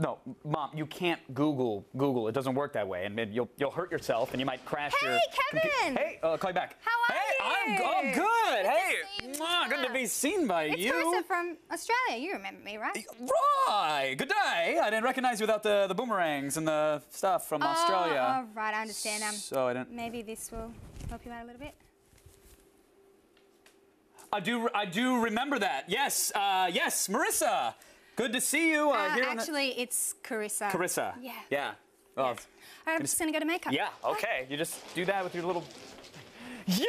No, mom, you can't Google Google. It doesn't work that way, and you'll you'll hurt yourself, and you might crash Hey, your. Kevin! Hey, uh, call you back. How are hey, I'm, you? I'm good. hey, you. mwah, good to be seen by It's you. Carissa from Australia. You remember me, right? Right. Good day. I didn't recognize you without the, the boomerangs and the stuff from Australia. Oh, oh, right, I understand. Um, So I didn't. maybe this will help you out a little bit. I do. I do remember that. Yes. Uh, yes, Marissa. Good to see you uh, Uh, here. on the- actually, it's Carissa. Carissa. Yeah. Yeah. All right, I'm just gonna go to makeup. Yeah. Okay. You just do that with your little. Yeah.